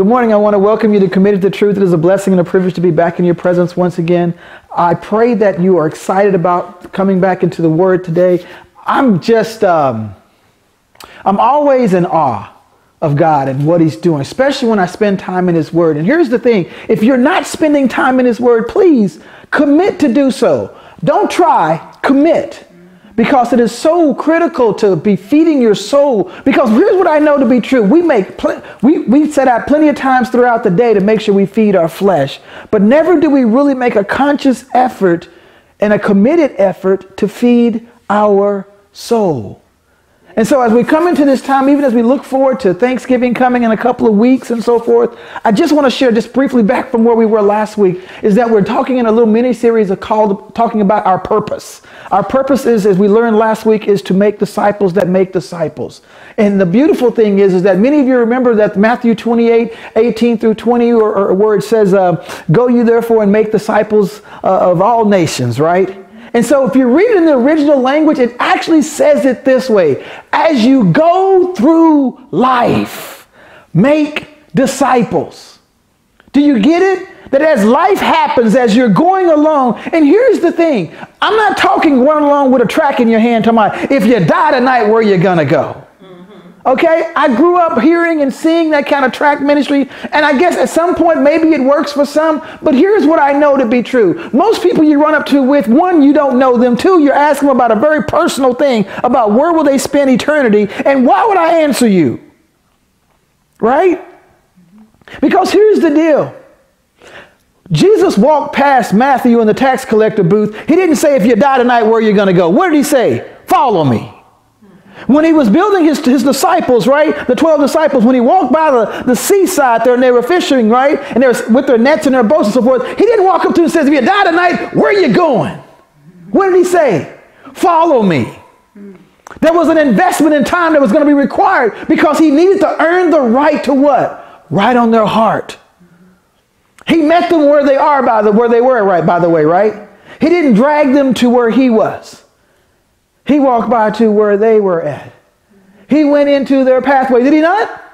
Good morning. I want to welcome you to Committed to Truth. It is a blessing and a privilege to be back in your presence once again. I pray that you are excited about coming back into the Word today. I'm just, um, I'm always in awe of God and what He's doing, especially when I spend time in His Word. And here's the thing if you're not spending time in His Word, please commit to do so. Don't try, commit because it is so critical to be feeding your soul. Because here's what I know to be true: we make pl- we we set out plenty of times throughout the day to make sure we feed our flesh, but never do we really make a conscious effort and a committed effort to feed our soul. And so, as we come into this time, even as we look forward to Thanksgiving coming in a couple of weeks and so forth, I just want to share just briefly back from where we were last week is that we're talking in a little mini series of called talking about our purpose. Our purpose is, as we learned last week, is to make disciples that make disciples. And the beautiful thing is, is that many of you remember that Matthew 28, 18 through 20, or, or where it says, uh, "Go you therefore and make disciples uh, of all nations," right? And so, if you read it in the original language, it actually says it this way As you go through life, make disciples. Do you get it? That as life happens, as you're going along, and here's the thing I'm not talking run along with a track in your hand, talking about if you die tonight, where you gonna go? Okay, I grew up hearing and seeing that kind of track ministry, and I guess at some point maybe it works for some, but here's what I know to be true. Most people you run up to with, one, you don't know them, two, you're asking them about a very personal thing about where will they spend eternity, and why would I answer you? Right? Because here's the deal. Jesus walked past Matthew in the tax collector booth. He didn't say, if you die tonight, where are you going to go? What did he say? Follow me. When he was building his, his disciples, right? The 12 disciples, when he walked by the, the seaside there and they were fishing, right? And they were with their nets and their boats and so forth, he didn't walk up to them and say, If you die tonight, where are you going? What did he say? Follow me. There was an investment in time that was going to be required because he needed to earn the right to what? Right on their heart. He met them where they are by the where they were, right, by the way, right? He didn't drag them to where he was. He walked by to where they were at. He went into their pathway. Did he not?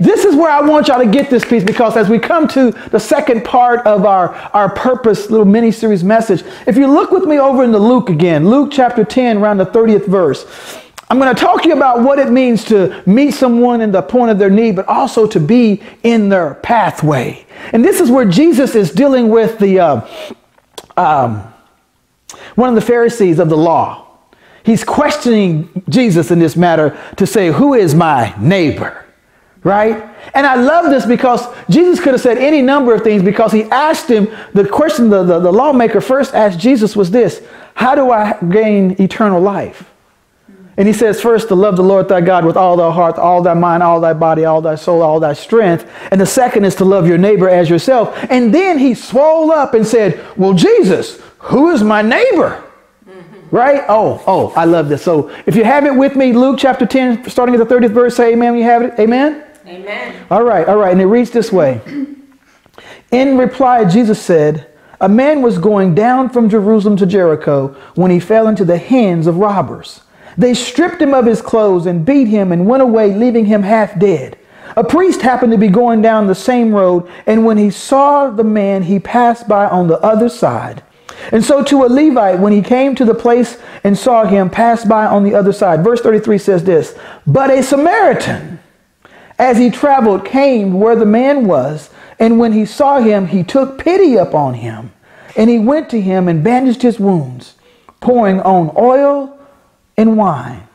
This is where I want y'all to get this piece because as we come to the second part of our, our purpose little mini series message, if you look with me over into Luke again, Luke chapter 10, around the 30th verse, I'm going to talk to you about what it means to meet someone in the point of their need, but also to be in their pathway. And this is where Jesus is dealing with the uh, um, one of the Pharisees of the law. He's questioning Jesus in this matter to say, Who is my neighbor? Right? And I love this because Jesus could have said any number of things because he asked him the question the, the, the lawmaker first asked Jesus was this How do I gain eternal life? And he says, first, to love the Lord thy God with all thy heart, all thy mind, all thy body, all thy soul, all thy strength. And the second is to love your neighbor as yourself. And then he swole up and said, Well, Jesus, who is my neighbor? Right? Oh, oh, I love this. So if you have it with me, Luke chapter 10, starting at the 30th verse, say amen. You have it? Amen? Amen. All right, all right. And it reads this way. In reply, Jesus said, A man was going down from Jerusalem to Jericho when he fell into the hands of robbers. They stripped him of his clothes and beat him and went away, leaving him half dead. A priest happened to be going down the same road, and when he saw the man, he passed by on the other side. And so to a Levite, when he came to the place and saw him, passed by on the other side. Verse 33 says this But a Samaritan, as he traveled, came where the man was, and when he saw him, he took pity upon him. And he went to him and bandaged his wounds, pouring on oil and wine.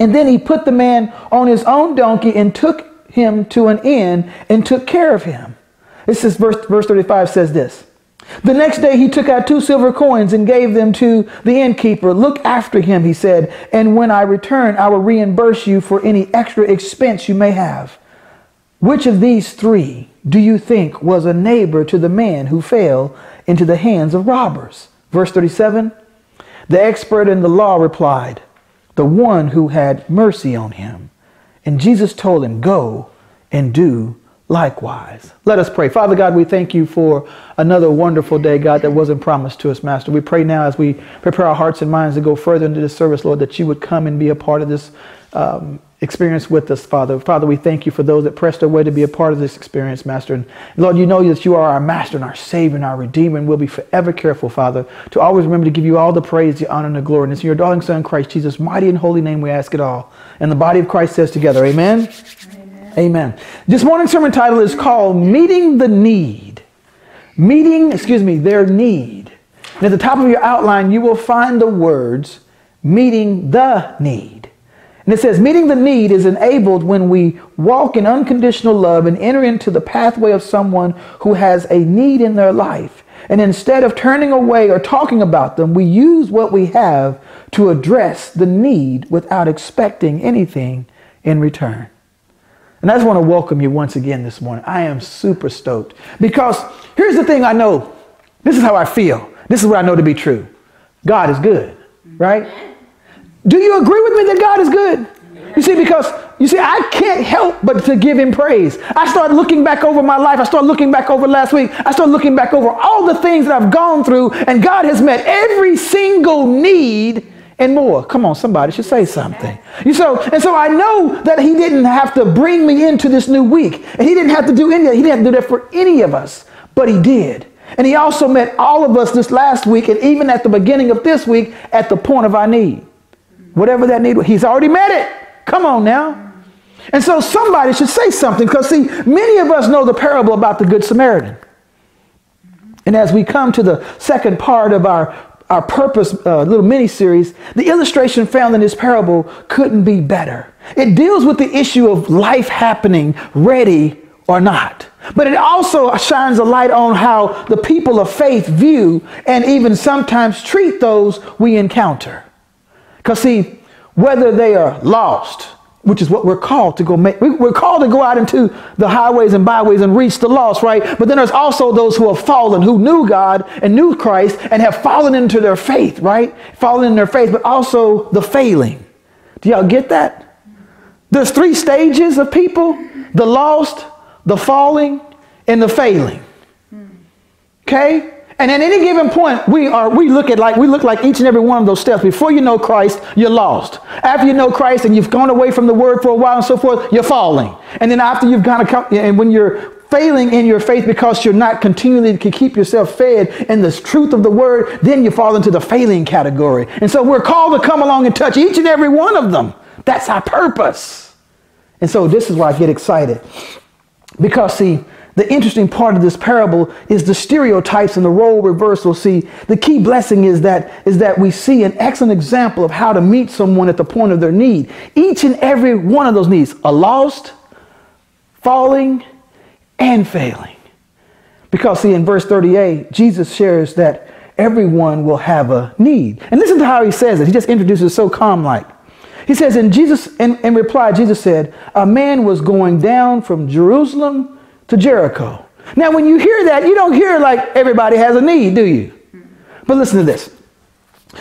And then he put the man on his own donkey and took him to an inn and took care of him. This is verse, verse 35 says this. The next day he took out two silver coins and gave them to the innkeeper. Look after him, he said, and when I return, I will reimburse you for any extra expense you may have. Which of these three do you think was a neighbor to the man who fell into the hands of robbers? Verse 37 The expert in the law replied, The one who had mercy on him. And Jesus told him, Go and do likewise. Let us pray. Father God, we thank you for another wonderful day, God, that wasn't promised to us, Master. We pray now as we prepare our hearts and minds to go further into this service, Lord, that you would come and be a part of this um, experience with us, Father. Father, we thank you for those that pressed their way to be a part of this experience, Master. And Lord, you know that you are our Master and our Savior and our Redeemer, and we'll be forever careful, Father, to always remember to give you all the praise, the honor, and the glory. And it's in your darling Son, Christ Jesus' mighty and holy name we ask it all. And the body of Christ says together, Amen. Amen. This morning's sermon title is called Meeting the Need. Meeting, excuse me, their need. And at the top of your outline, you will find the words meeting the need. And it says, meeting the need is enabled when we walk in unconditional love and enter into the pathway of someone who has a need in their life. And instead of turning away or talking about them, we use what we have to address the need without expecting anything in return. And I just want to welcome you once again this morning. I am super stoked because here's the thing I know. This is how I feel. This is what I know to be true. God is good, right? Do you agree with me that God is good? You see, because you see, I can't help but to give him praise. I start looking back over my life. I start looking back over last week. I start looking back over all the things that I've gone through, and God has met every single need and more. Come on, somebody should say something. You so and so I know that he didn't have to bring me into this new week. And he didn't have to do any. He didn't have to do that for any of us, but he did. And he also met all of us this last week and even at the beginning of this week at the point of our need. Whatever that need, was, he's already met it. Come on now. And so somebody should say something because, see, many of us know the parable about the Good Samaritan. And as we come to the second part of our, our purpose uh, little mini series, the illustration found in this parable couldn't be better. It deals with the issue of life happening ready or not. But it also shines a light on how the people of faith view and even sometimes treat those we encounter. Because, see, whether they are lost, which is what we're called to go make, we're called to go out into the highways and byways and reach the lost, right? But then there's also those who have fallen, who knew God and knew Christ and have fallen into their faith, right? Fallen in their faith, but also the failing. Do y'all get that? There's three stages of people the lost, the falling, and the failing. Hmm. Okay? And at any given point, we are we look at like we look like each and every one of those steps. Before you know Christ, you're lost. After you know Christ and you've gone away from the word for a while and so forth, you're falling. And then after you've gone and when you're failing in your faith because you're not continually to keep yourself fed in the truth of the word, then you fall into the failing category. And so we're called to come along and touch each and every one of them. That's our purpose. And so this is why I get excited. Because see, the interesting part of this parable is the stereotypes and the role reversal. See, the key blessing is that, is that we see an excellent example of how to meet someone at the point of their need. Each and every one of those needs are lost, falling, and failing. Because, see, in verse 38, Jesus shares that everyone will have a need. And listen to how he says it. He just introduces it so calm like. He says, in Jesus, in, in reply, Jesus said, A man was going down from Jerusalem to Jericho. Now, when you hear that, you don't hear like everybody has a need, do you? But listen to this.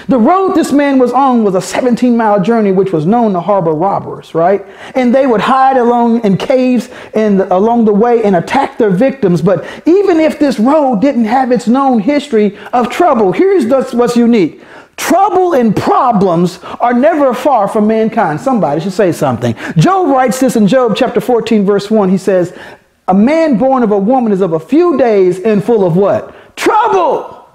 The road this man was on was a 17 mile journey, which was known to harbor robbers, right? And they would hide along in caves and along the way and attack their victims. But even if this road didn't have its known history of trouble, here's what's unique. Trouble and problems are never far from mankind. Somebody should say something. Job writes this in Job chapter 14, verse 1. He says, a man born of a woman is of a few days and full of what? Trouble.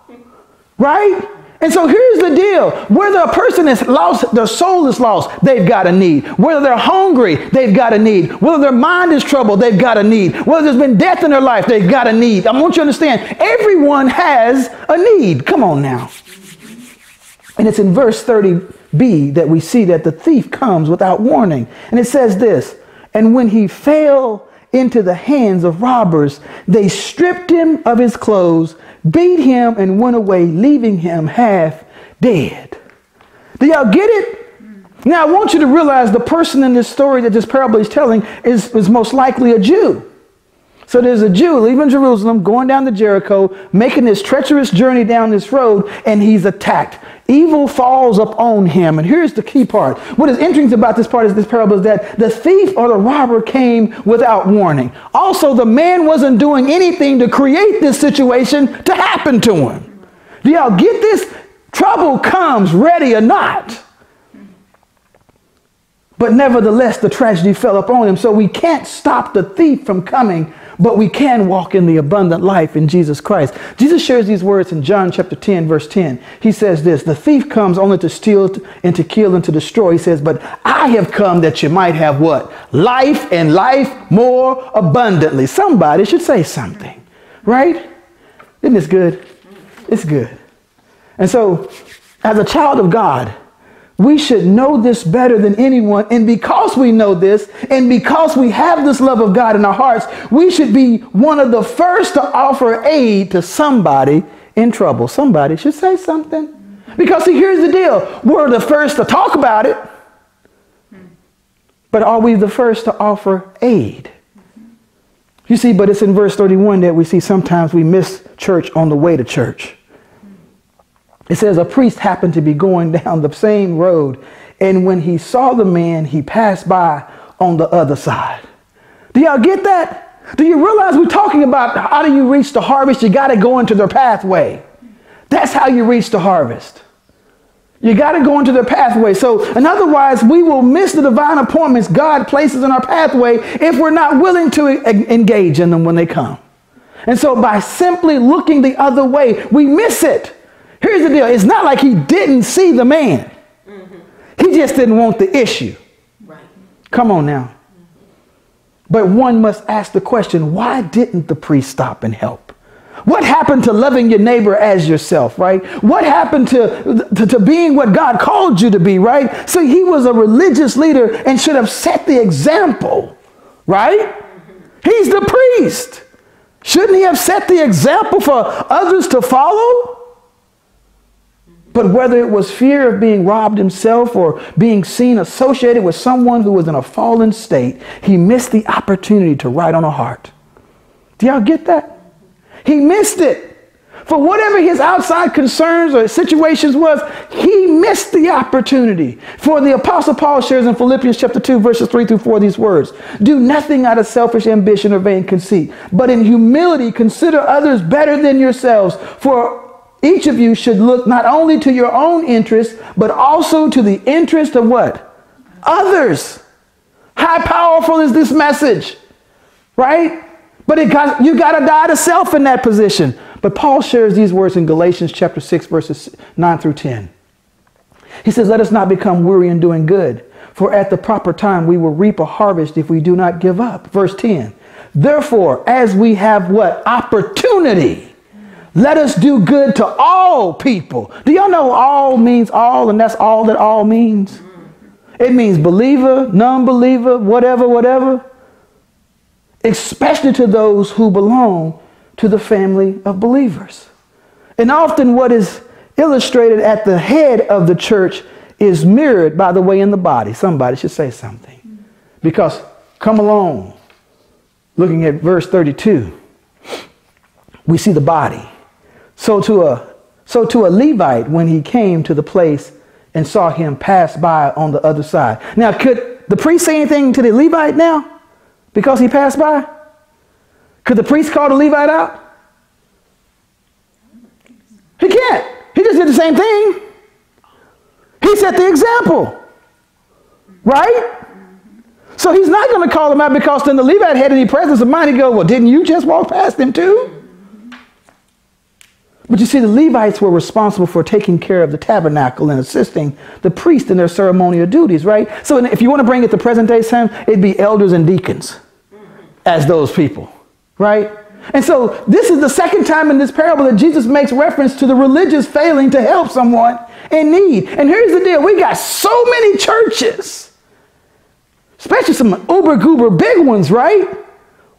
Right? And so here's the deal. Whether a person is lost, their soul is lost, they've got a need. Whether they're hungry, they've got a need. Whether their mind is troubled, they've got a need. Whether there's been death in their life, they've got a need. I want you to understand, everyone has a need. Come on now. And it's in verse 30b that we see that the thief comes without warning. And it says this, and when he fell into the hands of robbers. They stripped him of his clothes, beat him, and went away, leaving him half dead. Do y'all get it? Now, I want you to realize the person in this story that this parable is telling is, is most likely a Jew. So there's a Jew leaving Jerusalem, going down to Jericho, making this treacherous journey down this road, and he's attacked. Evil falls upon him. And here's the key part. What is interesting about this part of this parable is that the thief or the robber came without warning. Also, the man wasn't doing anything to create this situation to happen to him. Do y'all get this? Trouble comes ready or not. But nevertheless, the tragedy fell upon him. So we can't stop the thief from coming, but we can walk in the abundant life in Jesus Christ. Jesus shares these words in John chapter 10, verse 10. He says this The thief comes only to steal and to kill and to destroy. He says, But I have come that you might have what? Life and life more abundantly. Somebody should say something, right? Isn't this good? It's good. And so, as a child of God, we should know this better than anyone. And because we know this, and because we have this love of God in our hearts, we should be one of the first to offer aid to somebody in trouble. Somebody should say something. Because see, here's the deal we're the first to talk about it, but are we the first to offer aid? You see, but it's in verse 31 that we see sometimes we miss church on the way to church. It says a priest happened to be going down the same road, and when he saw the man, he passed by on the other side. Do y'all get that? Do you realize we're talking about how do you reach the harvest? You got to go into their pathway. That's how you reach the harvest. You got to go into their pathway. So, and otherwise, we will miss the divine appointments God places in our pathway if we're not willing to engage in them when they come. And so, by simply looking the other way, we miss it. Here's the deal it's not like he didn't see the man, mm-hmm. he just didn't want the issue. Right. Come on now. Mm-hmm. But one must ask the question why didn't the priest stop and help? What happened to loving your neighbor as yourself, right? What happened to, to, to, being what God called you to be, right? So he was a religious leader and should have set the example, right? He's the priest. Shouldn't he have set the example for others to follow? But whether it was fear of being robbed himself or being seen associated with someone who was in a fallen state, he missed the opportunity to write on a heart. Do y'all get that? He missed it. For whatever his outside concerns or situations was, he missed the opportunity. For the Apostle Paul shares in Philippians chapter 2, verses 3 through 4 these words Do nothing out of selfish ambition or vain conceit, but in humility consider others better than yourselves. For each of you should look not only to your own interest, but also to the interest of what? Others. How powerful is this message? Right? But it got, you got to die to self in that position. But Paul shares these words in Galatians chapter 6, verses 9 through 10. He says, Let us not become weary in doing good, for at the proper time we will reap a harvest if we do not give up. Verse 10. Therefore, as we have what? Opportunity let us do good to all people. Do y'all know all means all, and that's all that all means? It means believer, non believer, whatever, whatever. Especially to those who belong to the family of believers. And often, what is illustrated at the head of the church is mirrored, by the way, in the body. Somebody should say something. Because, come along, looking at verse 32, we see the body. So to a so to a Levite, when he came to the place and saw him pass by on the other side. Now, could the priest say anything to the Levite now because he passed by? Could the priest call the Levite out? He can't. He just did the same thing. He set the example. Right? So he's not going to call him out because then the Levite had any presence of mind. He go, well, didn't you just walk past him too? But you see, the Levites were responsible for taking care of the tabernacle and assisting the priest in their ceremonial duties, right? So if you want to bring it to present day time, it'd be elders and deacons as those people, right? And so this is the second time in this parable that Jesus makes reference to the religious failing to help someone in need. And here's the deal we got so many churches, especially some uber goober big ones, right?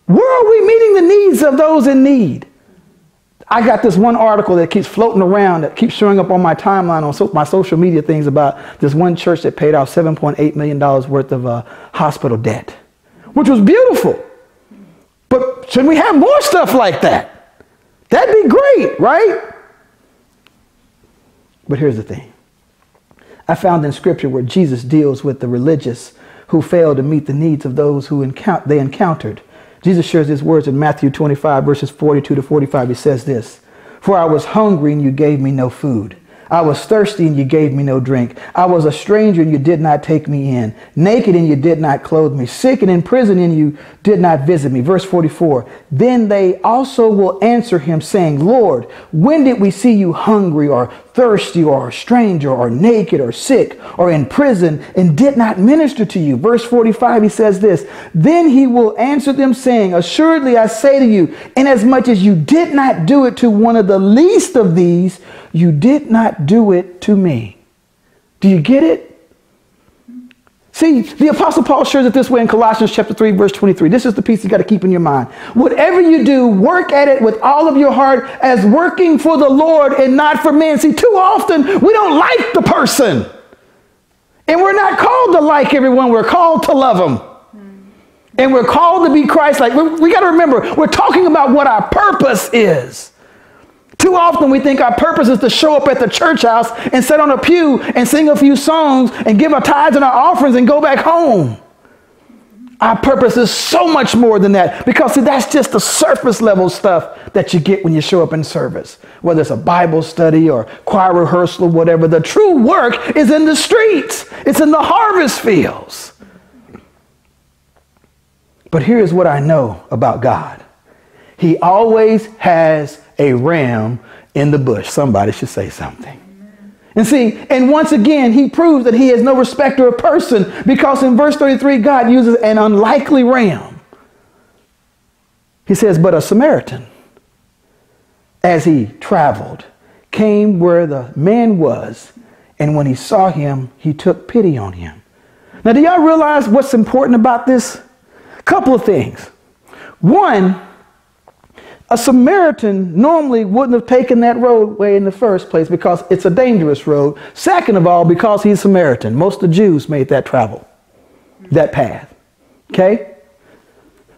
Where are we meeting the needs of those in need? I got this one article that keeps floating around that keeps showing up on my timeline on so, my social media things about this one church that paid off $7.8 million worth of uh, hospital debt, which was beautiful. But shouldn't we have more stuff like that? That'd be great, right? But here's the thing I found in scripture where Jesus deals with the religious who failed to meet the needs of those who encount- they encountered Jesus shares his words in Matthew 25, verses 42 to 45. He says this For I was hungry, and you gave me no food. I was thirsty and you gave me no drink. I was a stranger and you did not take me in. Naked and you did not clothe me. Sick and in prison and you did not visit me. Verse 44. Then they also will answer him saying, Lord, when did we see you hungry or thirsty or a stranger or naked or sick or in prison and did not minister to you? Verse 45, he says this, Then he will answer them saying, Assuredly I say to you, inasmuch as you did not do it to one of the least of these, you did not do it to me. Do you get it? See, the Apostle Paul shares it this way in Colossians chapter 3, verse 23. This is the piece you got to keep in your mind. Whatever you do, work at it with all of your heart as working for the Lord and not for men. See, too often we don't like the person. And we're not called to like everyone, we're called to love them. And we're called to be Christ like. We, we got to remember, we're talking about what our purpose is. Too often we think our purpose is to show up at the church house and sit on a pew and sing a few songs and give our tithes and our offerings and go back home. Our purpose is so much more than that because see, that's just the surface level stuff that you get when you show up in service, whether it's a Bible study or choir rehearsal or whatever. The true work is in the streets, it's in the harvest fields. But here's what I know about God He always has a ram in the bush. Somebody should say something. And see, and once again, he proves that he has no respecter of person because in verse 33, God uses an unlikely ram. He says, But a Samaritan, as he traveled, came where the man was, and when he saw him, he took pity on him. Now, do y'all realize what's important about this? Couple of things. One, a Samaritan normally wouldn't have taken that roadway in the first place because it's a dangerous road. Second of all, because he's Samaritan. Most of the Jews made that travel, that path. Okay?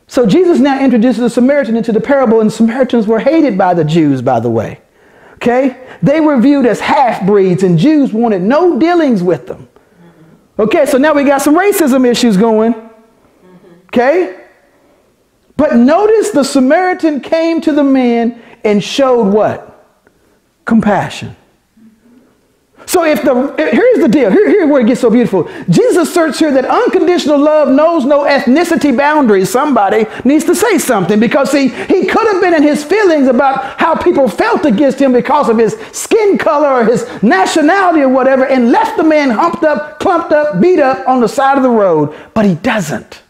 So Jesus now introduces the Samaritan into the parable, and Samaritans were hated by the Jews, by the way. Okay? They were viewed as half breeds, and Jews wanted no dealings with them. Okay, so now we got some racism issues going. Okay? But notice the Samaritan came to the man and showed what? Compassion. So if the here's the deal. Here, here's where it gets so beautiful. Jesus asserts here that unconditional love knows no ethnicity boundaries. Somebody needs to say something because see, he could have been in his feelings about how people felt against him because of his skin color or his nationality or whatever, and left the man humped up, clumped up, beat up on the side of the road. But he doesn't.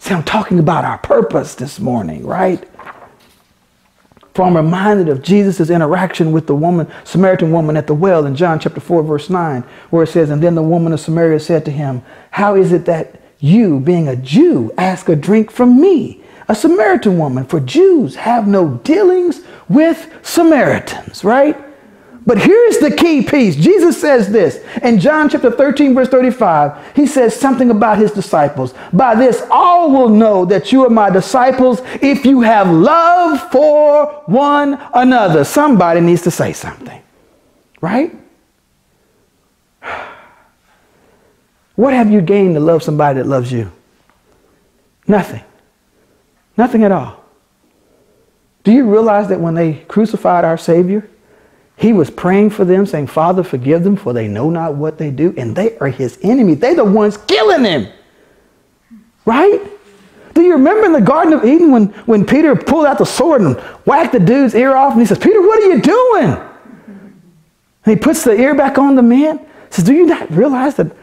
See, I'm talking about our purpose this morning, right? For I'm reminded of Jesus' interaction with the woman, Samaritan woman at the well in John chapter 4, verse 9, where it says, And then the woman of Samaria said to him, How is it that you, being a Jew, ask a drink from me, a Samaritan woman? For Jews have no dealings with Samaritans, right? But here's the key piece. Jesus says this in John chapter 13, verse 35. He says something about his disciples. By this, all will know that you are my disciples if you have love for one another. Somebody needs to say something, right? What have you gained to love somebody that loves you? Nothing. Nothing at all. Do you realize that when they crucified our Savior, he was praying for them, saying, Father, forgive them, for they know not what they do. And they are his enemy. They're the ones killing him. Right? Do you remember in the Garden of Eden when, when Peter pulled out the sword and whacked the dude's ear off? And he says, Peter, what are you doing? And he puts the ear back on the man. He says, Do you not realize that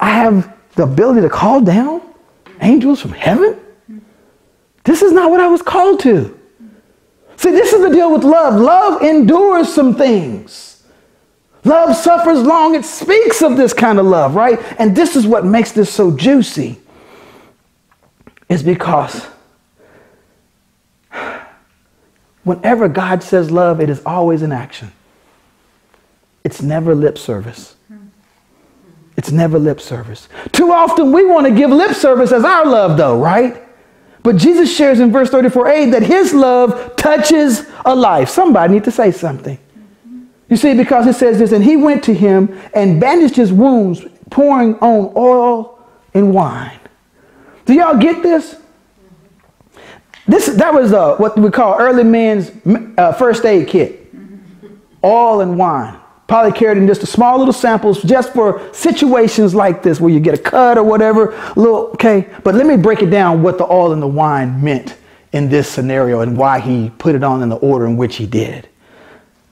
I have the ability to call down angels from heaven? This is not what I was called to. See, this is the deal with love. Love endures some things. Love suffers long. It speaks of this kind of love, right? And this is what makes this so juicy. Is because whenever God says love, it is always in action. It's never lip service. It's never lip service. Too often we want to give lip service as our love, though, right? But Jesus shares in verse 34a that his love touches a life. Somebody need to say something. You see, because it says this, and he went to him and bandaged his wounds, pouring on oil and wine. Do y'all get this? This that was uh, what we call early man's uh, first aid kit. oil and wine. Probably carried in just a small little samples just for situations like this where you get a cut or whatever. Little, okay, but let me break it down what the oil and the wine meant in this scenario and why he put it on in the order in which he did.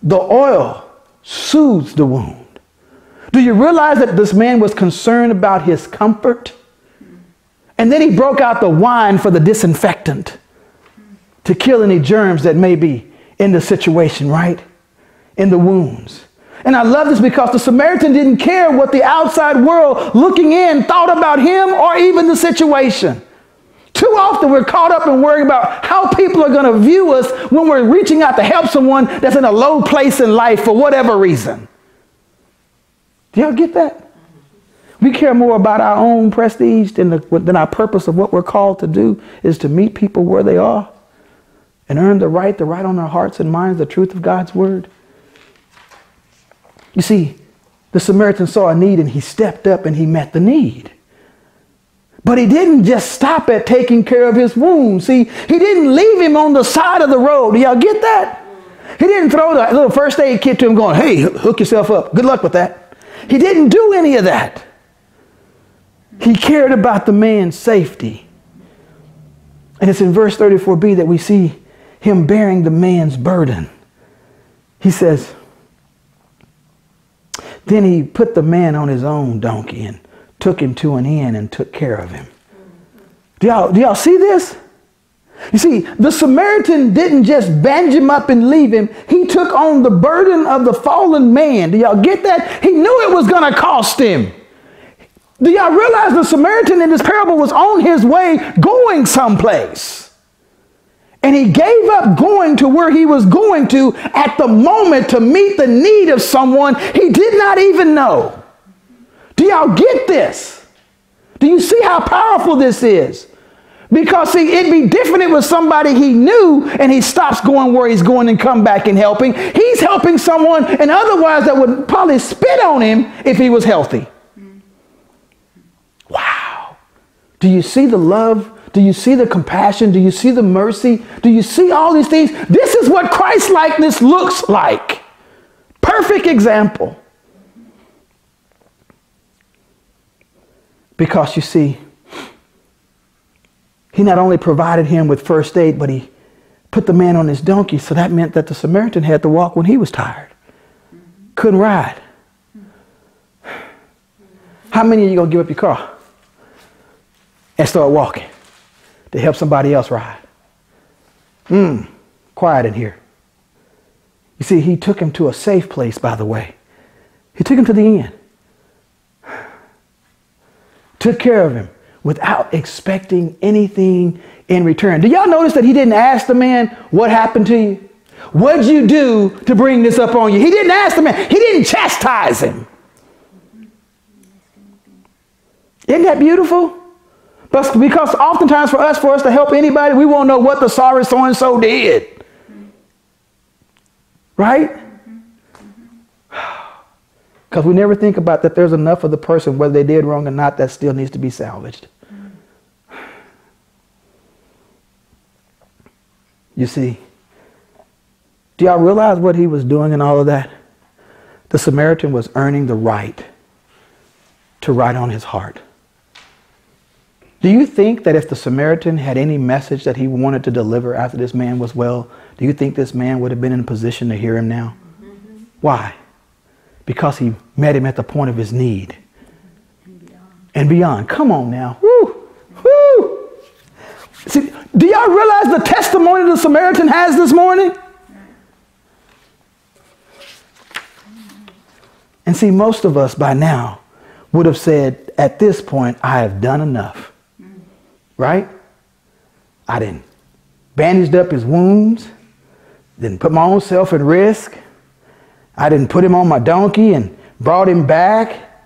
The oil soothes the wound. Do you realize that this man was concerned about his comfort? And then he broke out the wine for the disinfectant to kill any germs that may be in the situation, right? In the wounds. And I love this because the Samaritan didn't care what the outside world looking in thought about him or even the situation. Too often we're caught up in worrying about how people are going to view us when we're reaching out to help someone that's in a low place in life for whatever reason. Do y'all get that? We care more about our own prestige than, the, than our purpose of what we're called to do is to meet people where they are and earn the right to write on their hearts and minds the truth of God's word. You see, the Samaritan saw a need and he stepped up and he met the need. But he didn't just stop at taking care of his wound. See, he didn't leave him on the side of the road. Do y'all get that? He didn't throw the little first aid kit to him going, hey, hook yourself up. Good luck with that. He didn't do any of that. He cared about the man's safety. And it's in verse 34b that we see him bearing the man's burden. He says, Then he put the man on his own donkey and took him to an inn and took care of him. Do y'all, do y'all see this? You see, the Samaritan didn't just band him up and leave him. He took on the burden of the fallen man. Do y'all get that? He knew it was going to cost him. Do y'all realize the Samaritan in this parable was on his way going someplace? And he gave up going to where he was going to at the moment to meet the need of someone he did not even know. Do y'all get this? Do you see how powerful this is? Because see, it'd be different if it was somebody he knew and he stops going where he's going and come back and helping. He's helping someone and otherwise that would probably spit on him if he was healthy. Wow. Do you see the love? Do you see the compassion? Do you see the mercy? Do you see all these things? This is what Christ likeness looks like. Perfect example. Because you see, he not only provided him with first aid, but he put the man on his donkey. So that meant that the Samaritan had to walk when he was tired, couldn't ride. How many of you to give up your car and start walking to help somebody else ride? Mmm, quiet in here. You see, he took him to a safe place, by the way. He took him to the inn took care of him without expecting anything in return. Do y'all notice that he didn't ask the man, What happened to you? What'd you do to bring this up on you? He didn't ask the man, he didn't chastise him. Isn't that beautiful? But because oftentimes for us, for us to help anybody, we won't know what the sorry so and so did. Right? Because we never think about that there's enough of the person, whether they did wrong or not, that still needs to be salvaged. You see, do y'all realize what he was doing in all of that? The Samaritan was earning the right to write on his heart. Do you think that if the Samaritan had any message that he wanted to deliver after this man was well, do you think this man would have been in a position to hear him now? Mm-hmm. Why? because he met him at the point of his need and beyond. And beyond. Come on now. Woo! Woo! See, do y'all realize the testimony the Samaritan has this morning? And see, most of us by now would have said, at this point, I have done enough. Right? I didn't bandaged up his wounds, didn't put my own self at risk. I didn't put him on my donkey and brought him back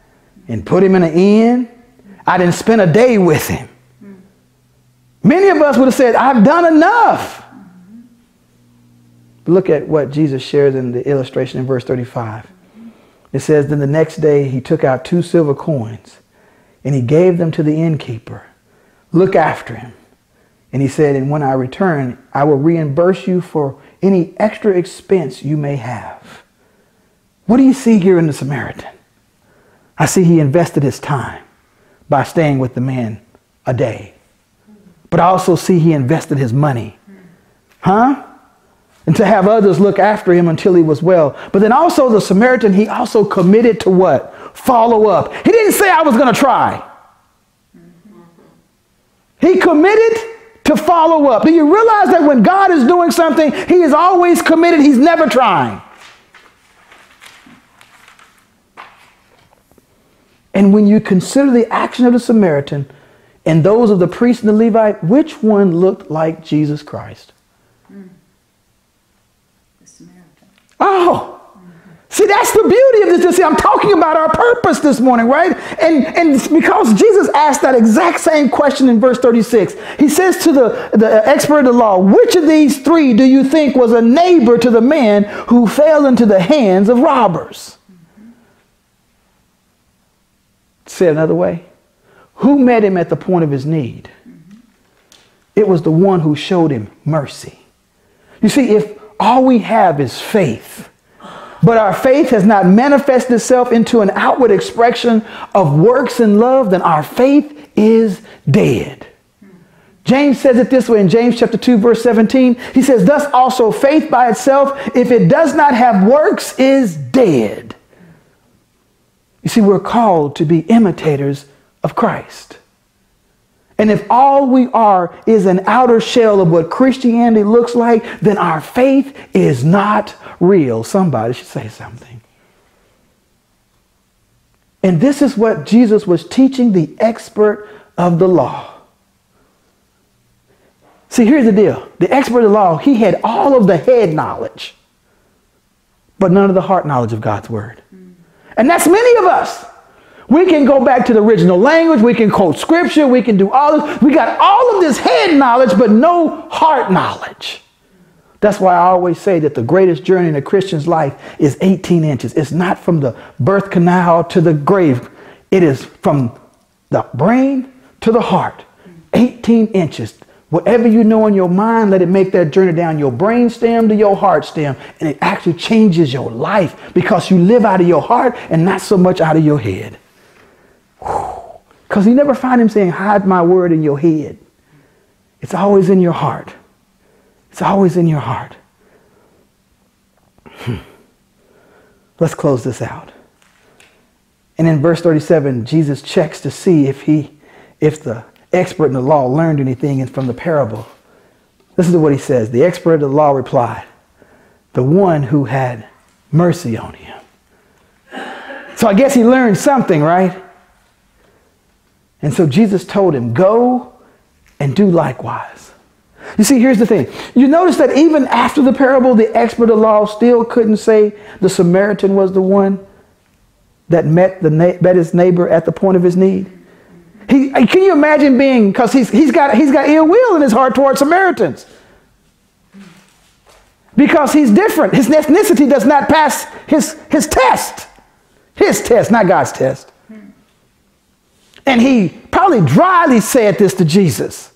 and put him in an inn. I didn't spend a day with him. Many of us would have said, I've done enough. Look at what Jesus shares in the illustration in verse 35. It says, Then the next day he took out two silver coins and he gave them to the innkeeper. Look after him. And he said, And when I return, I will reimburse you for any extra expense you may have. What do you see here in the Samaritan? I see he invested his time by staying with the man a day. But I also see he invested his money. Huh? And to have others look after him until he was well. But then also the Samaritan, he also committed to what? Follow up. He didn't say I was going to try. He committed to follow up. Do you realize that when God is doing something, he is always committed, he's never trying. And when you consider the action of the Samaritan and those of the priest and the Levite, which one looked like Jesus Christ? Mm. The Samaritan. Oh, that's the beauty of this. See, I'm talking about our purpose this morning, right? And, and because Jesus asked that exact same question in verse 36, he says to the, the expert of the law, which of these three do you think was a neighbor to the man who fell into the hands of robbers? Say another way. Who met him at the point of his need? It was the one who showed him mercy. You see, if all we have is faith, but our faith has not manifested itself into an outward expression of works and love, then our faith is dead. James says it this way in James chapter 2 verse 17. He says, "Thus also faith by itself, if it does not have works, is dead." You see, we're called to be imitators of Christ. And if all we are is an outer shell of what Christianity looks like, then our faith is not real. Somebody should say something. And this is what Jesus was teaching the expert of the law. See, here's the deal. The expert of the law, he had all of the head knowledge, but none of the heart knowledge of God's word. And that's many of us. We can go back to the original language. We can quote scripture. We can do all this. We got all of this head knowledge, but no heart knowledge. That's why I always say that the greatest journey in a Christian's life is 18 inches. It's not from the birth canal to the grave. It is from the brain to the heart. 18 inches. Whatever you know in your mind, let it make that journey down your brain stem to your heart stem. And it actually changes your life because you live out of your heart and not so much out of your head. Because you never find him saying, hide my word in your head. It's always in your heart. It's always in your heart. Hmm. Let's close this out. And in verse 37, Jesus checks to see if he, if the expert in the law learned anything from the parable. Listen to what he says. The expert of the law replied, the one who had mercy on him. So I guess he learned something, right? And so Jesus told him, Go and do likewise. You see, here's the thing. You notice that even after the parable, the expert of law still couldn't say the Samaritan was the one that met, the met his neighbor at the point of his need. He, can you imagine being, because he's, he's, got, he's got ill will in his heart towards Samaritans. Because he's different. His ethnicity does not pass his, his test. His test, not God's test. And he probably dryly said this to Jesus,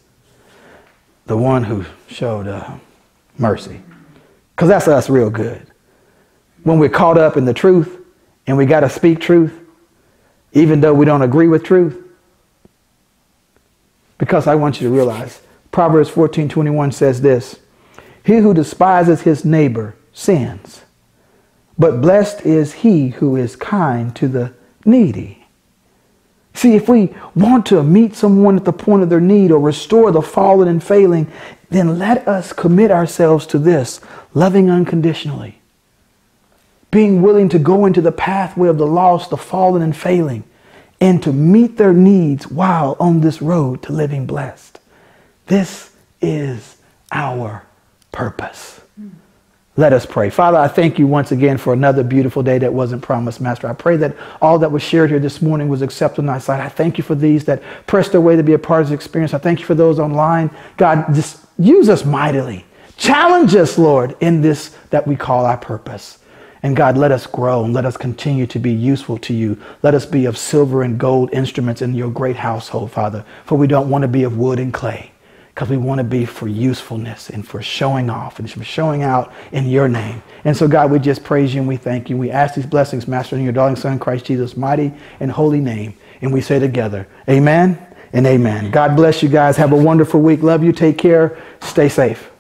the one who showed uh, mercy. Because that's us real good. When we're caught up in the truth and we got to speak truth, even though we don't agree with truth. Because I want you to realize, Proverbs 14 21 says this He who despises his neighbor sins, but blessed is he who is kind to the needy. See, if we want to meet someone at the point of their need or restore the fallen and failing, then let us commit ourselves to this loving unconditionally, being willing to go into the pathway of the lost, the fallen, and failing, and to meet their needs while on this road to living blessed. This is our purpose. Let us pray. Father, I thank you once again for another beautiful day that wasn't promised, Master. I pray that all that was shared here this morning was accepted in thy sight. I thank you for these that pressed their way to be a part of the experience. I thank you for those online. God, just use us mightily. Challenge us, Lord, in this that we call our purpose. And God, let us grow and let us continue to be useful to you. Let us be of silver and gold instruments in your great household, Father, for we don't want to be of wood and clay. Because we want to be for usefulness and for showing off and for showing out in your name. And so, God, we just praise you and we thank you. We ask these blessings, Master, in your darling Son, Christ Jesus' mighty and holy name. And we say together, Amen and amen. God bless you guys. Have a wonderful week. Love you. Take care. Stay safe.